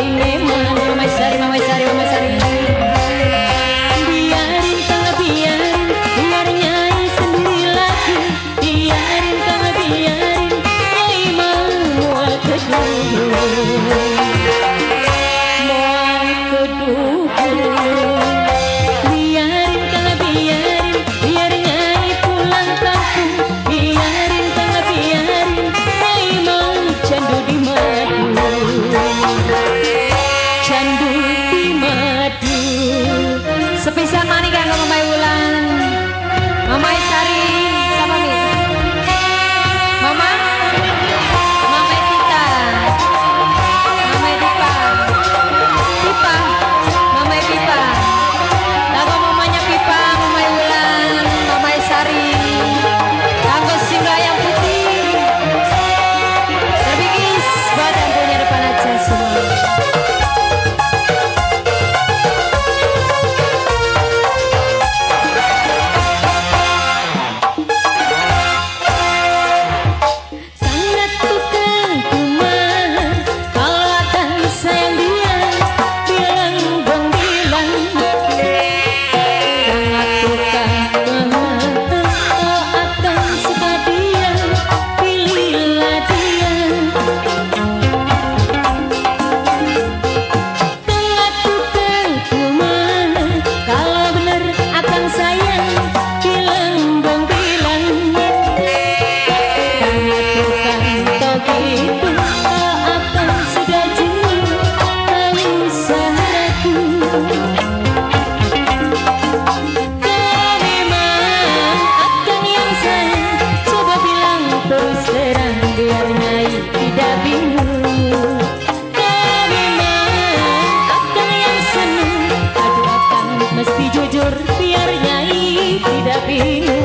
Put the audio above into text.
मन प्रमैसरी महैसरी நீ